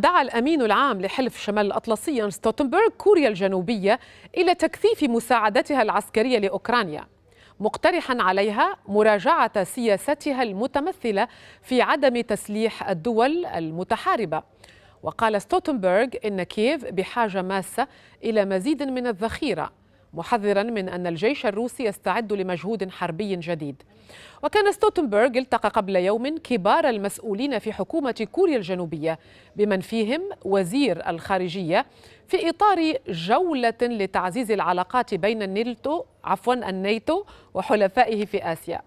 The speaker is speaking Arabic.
دعا الأمين العام لحلف شمال الأطلسي يانس ستولتنبرغ كوريا الجنوبية إلى تكثيف مساعدتها العسكرية لأوكرانيا مقترحا عليها مراجعة سياستها المتمثلة في عدم تسليح الدول المتحاربة. وقال ستولتنبرغ إن كييف بحاجة ماسة إلى مزيد من الذخيرة. محذرا من أن الجيش الروسي يستعد لمجهود حربي جديد. وكان ستوتنبرغ التقى قبل يوم كبار المسؤولين في حكومة كوريا الجنوبية بمن فيهم وزير الخارجية في إطار جولة لتعزيز العلاقات بين النيتو عفوا الناتو وحلفائه في آسيا.